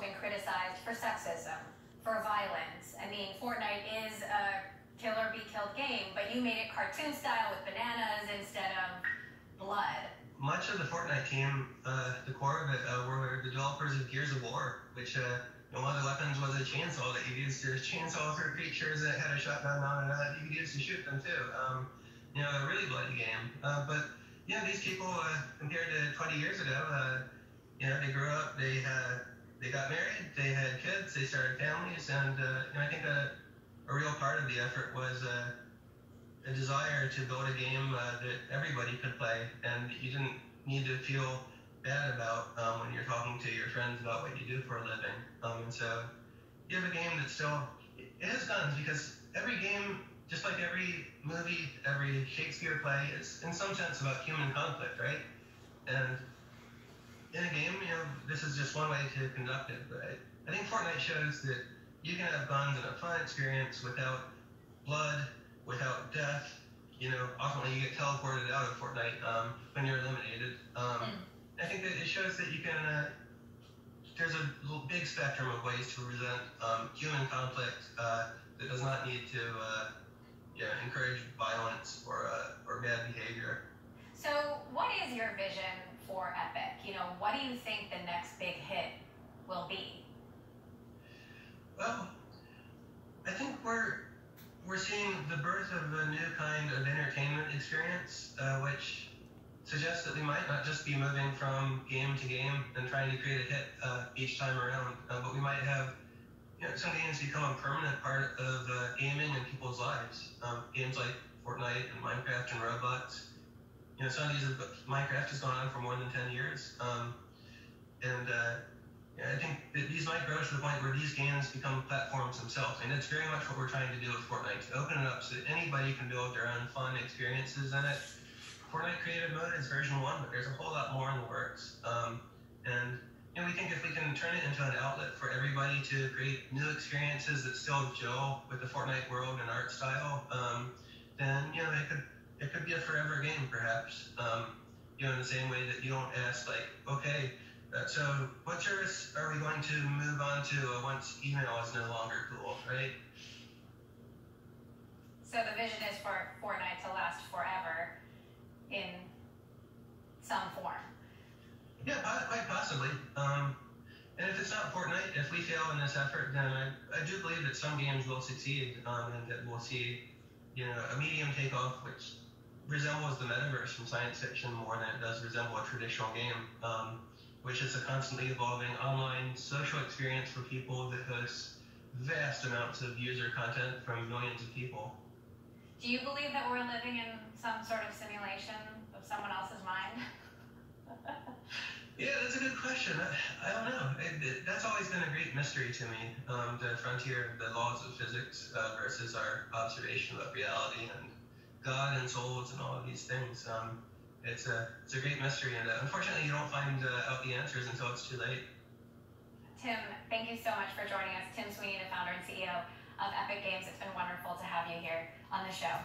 been criticized for sexism, for violence. I mean, Fortnite is a kill or be killed game, but you made it cartoon style with bananas instead of blood. Much of the Fortnite team, uh, the core of it, uh, were the developers of Gears of War, which uh, one of the weapons was a chainsaw that you used to chainsaw for creatures that had a shotgun on it. you could use to shoot them too. Um, you know, a really bloody game. Uh, but yeah, these people, uh, compared to 20 years ago, uh, you know, they grew up, they had, they got married, they had kids, they started families, and uh, I think a, a real part of the effort was uh, a desire to build a game uh, that everybody could play, and you didn't need to feel bad about um, when you're talking to your friends about what you do for a living. Um, and so you have a game that still it has guns because every game, just like every movie, every Shakespeare play, is in some sense about human conflict, right? And in a game, you know, this is just one way to conduct it. But I, think Fortnite shows that you can have guns and a fun experience without blood, without death. You know, often you get teleported out of Fortnite um, when you're eliminated. Um, mm. I think that it shows that you can. Uh, there's a big spectrum of ways to present um, human conflict uh, that does not need to uh, yeah, encourage violence or uh, or bad behavior. So, what is your vision for Epic? You know, what do you think the next big hit will be? Well, I think we're we're seeing the birth of a new kind of entertainment experience, uh, which suggests that we might not just be moving from game to game and trying to create a hit uh, each time around, uh, but we might have you know, some games become a permanent part of uh, gaming in people's lives. Um, games like Fortnite and Minecraft and Roblox. You know, some of these have, Minecraft has gone on for more than 10 years. Um, and uh, yeah, I think that these might grow to the point where these games become platforms themselves. And it's very much what we're trying to do with Fortnite, to open it up so that anybody can build their own fun experiences in it Fortnite Creative Mode is version one, but there's a whole lot more in the works. Um, and you know, we think if we can turn it into an outlet for everybody to create new experiences that still gel with the Fortnite world and art style, um, then you know it could it could be a forever game, perhaps. Um, you know, in the same way that you don't ask like, okay, uh, so what service are we going to move on to uh, once email is no longer cool, right? So the vision is for Fortnite to last forever in some form. Yeah, quite possibly. Um, and if it's not Fortnite, if we fail in this effort, then I, I do believe that some games will succeed um, and that we'll see, you know, a medium takeoff which resembles the metaverse from science fiction more than it does resemble a traditional game, um, which is a constantly evolving online social experience for people that hosts vast amounts of user content from millions of people. Do you believe that we're living in some sort of simulation of someone else's mind? yeah, that's a good question. I, I don't know. It, it, that's always been a great mystery to me. Um, the frontier of the laws of physics uh, versus our observation of reality and God and souls and all of these things. Um, it's a it's a great mystery, and uh, unfortunately, you don't find uh, out the answers until it's too late. Tim, thank you so much for joining us. Tim Sweeney, the founder and CEO of Epic Games. It's been wonderful to have you here on the show.